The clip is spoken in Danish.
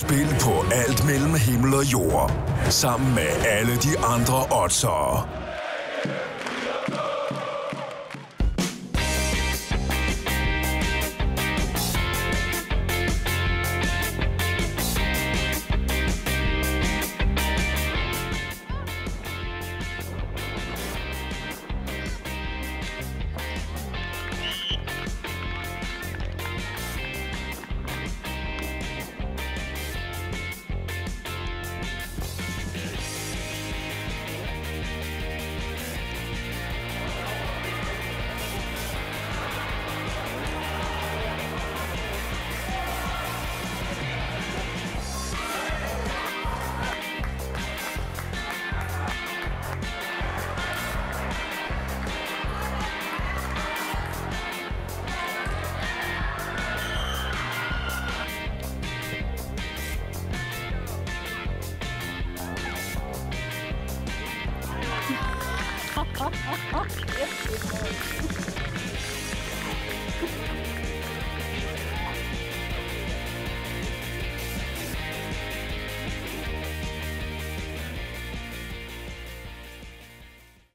Spil på alt mellem himmel og jord. Sammen med alle de andre oddsere. Ha ha ha ha! yes,